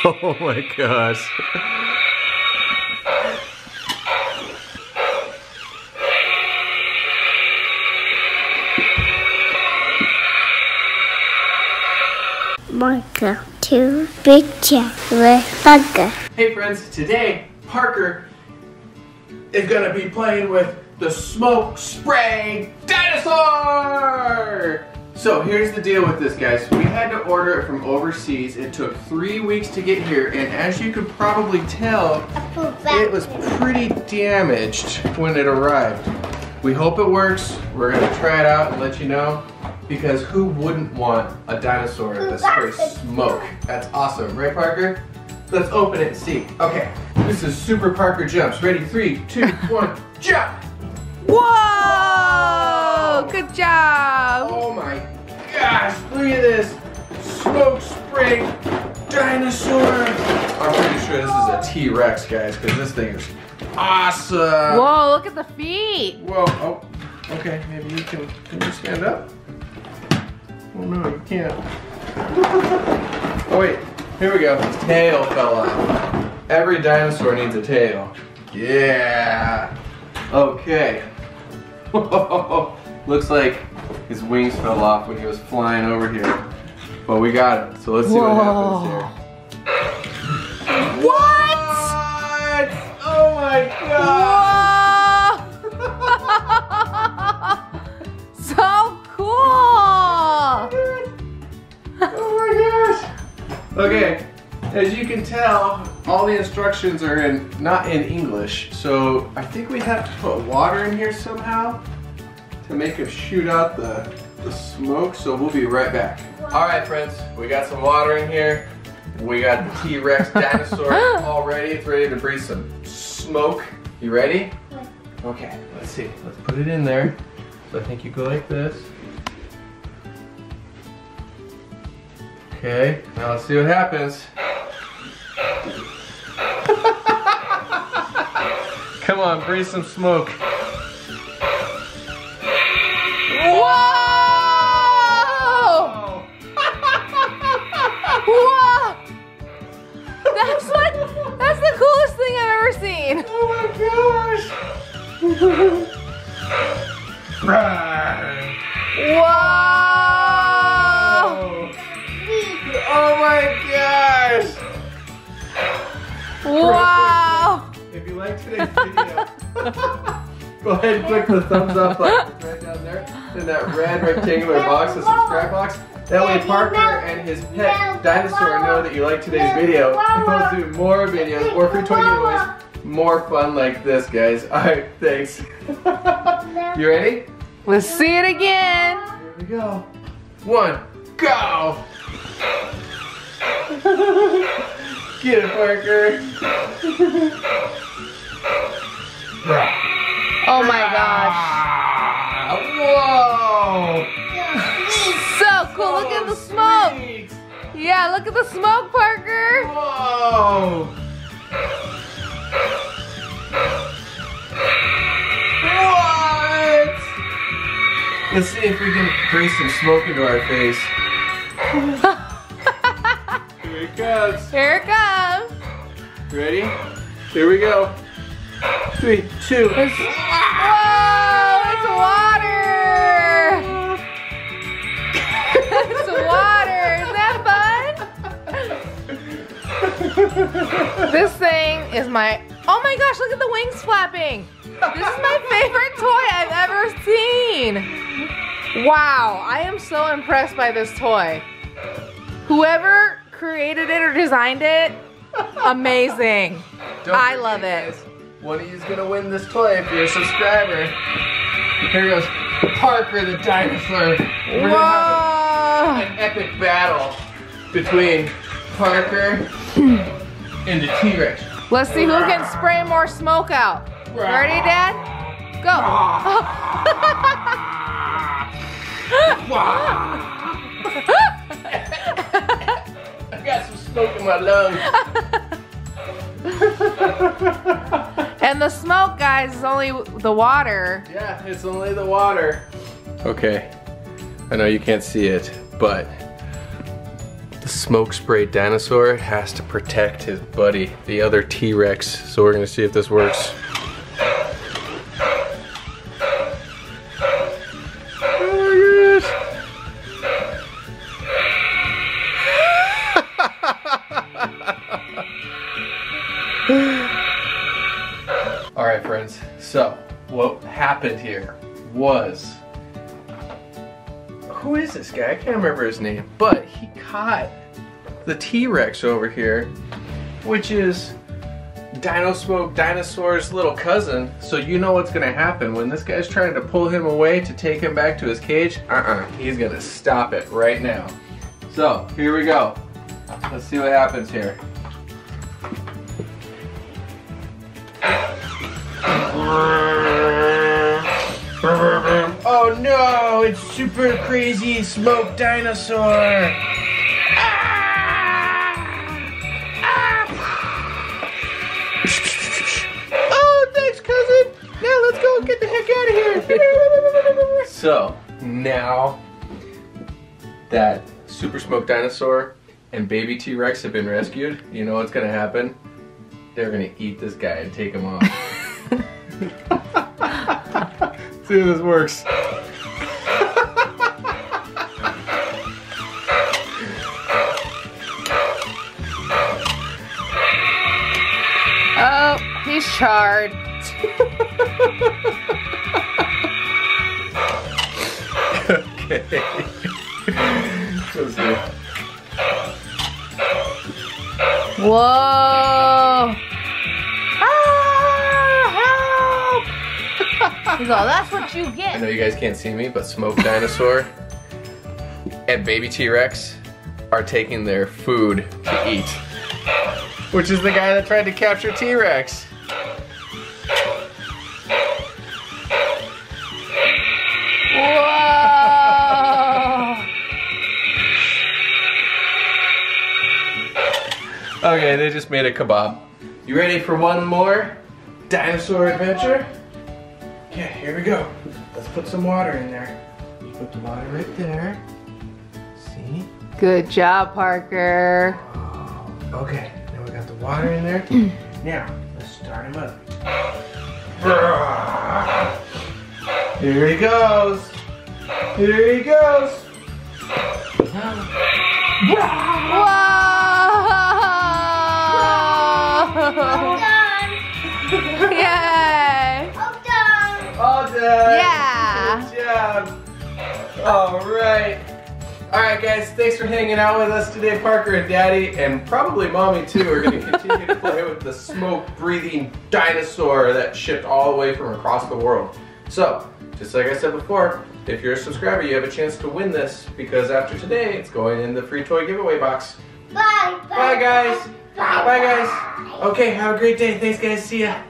Oh my gosh. Welcome to Playtime with Parker. Hey friends, today Parker is gonna be playing with the smoke spray dinosaur! So here's the deal with this guys. We had to order it from overseas. It took three weeks to get here and as you could probably tell, it was pretty damaged when it arrived. We hope it works. We're gonna try it out and let you know because who wouldn't want a dinosaur that sprays smoke? That's awesome, right Parker? Let's open it and see. Okay, this is Super Parker Jumps. Ready, three, two, one, jump! Whoa! Good job! Oh my gosh, look at this smoke spray dinosaur. I'm pretty sure this is a T-Rex, guys, because this thing is awesome. Whoa, look at the feet! Whoa, oh, okay, maybe you can, can you stand up? Oh no, you can't. oh wait, here we go. His tail fell off. Every dinosaur needs a tail. Yeah. Okay. Oh, Looks like his wings fell off when he was flying over here. But we got it, so let's see what happens here. What? What? Oh my god! Whoa! so cool! Oh my gosh! Okay, as you can tell, all the instructions are in not in English, so I think we have to put water in here somehow to make it shoot out the, the smoke, so we'll be right back. Alright friends, we got some water in here. We got the T-Rex dinosaur all ready. It's ready to breathe some smoke. You ready? Okay, let's see. Let's put it in there. So I think you go like this. Okay, now let's see what happens. Come on, breathe some smoke. Whoa! oh my gosh! Wow! If you like today's video, go ahead and click the thumbs up button It's right down there in that red rectangular box, the subscribe box. That way Parker and his pet dinosaur know that you like today's video. We'll do more videos or free toy giveaways. More fun like this, guys. Alright, thanks. you ready? Let's see it again. Here we go. One, go! Get it, Parker. Oh my gosh. Whoa! So cool. Look at the smoke. Yeah, look at the smoke, Parker. Whoa! Let's see if we can breathe some smoke into our face. Here it goes. Here it comes. Ready? Here we go. Three, two. It's, whoa, it's water. it's water. Isn't that fun? This thing is my, oh my gosh, look at the wings flapping. This is my favorite toy I've ever seen. Wow, I am so impressed by this toy. Whoever created it or designed it, amazing. Don't I love it. guys, One of you's gonna win this toy if you're a subscriber. Here goes Parker the dinosaur. We're gonna have an epic battle between Parker and the T-Rex. Let's see who can spray more smoke out. Ready, Dad? Go. I got some smoke in my lungs. and the smoke, guys, is only the water. Yeah, it's only the water. Okay, I know you can't see it, but the smoke spray dinosaur has to protect his buddy, the other T-Rex. So we're gonna see if this works. All right, friends. So, what happened here was. Who is this guy? I can't remember his name, but he caught the T Rex over here, which is Dino Smoke Dinosaur's little cousin. So, you know what's gonna happen when this guy's trying to pull him away to take him back to his cage? Uh uh, he's gonna stop it right now. So, here we go. Let's see what happens here. Oh it's super crazy smoke dinosaur. Oh, thanks, cousin. Now let's go get the heck out of here. so now that super smoke dinosaur and baby T-Rex have been rescued, you know what's gonna happen? They're gonna eat this guy and take him off. See if this works. He's charred. okay. Let's. Whoa! Ah, help! He's all, that's what you get. I know you guys can't see me, but Smoke Dinosaur and Baby T-Rex are taking their food to eat. Which is the guy that tried to capture T-Rex. Okay, they just made a kebab. You ready for one more dinosaur adventure? Okay, here we go. Let's put some water in there. You put the water right there. See? Good job, Parker. Oh, okay, now we got the water in there. now, let's start him up. Here he goes. Here he goes. Whoa! Done. Yay! I'm done. All done. Yeah. Good job. All right. All right, guys. Thanks for hanging out with us today, Parker and Daddy, and probably Mommy too. Are going to continue to play with the smoke-breathing dinosaur that shipped all the way from across the world. So, just like I said before, if you're a subscriber, you have a chance to win this because after today, it's going in the free toy giveaway box. Bye. Bye, guys. Bye. Guys. Okay, have a great day. Thanks, guys. See ya.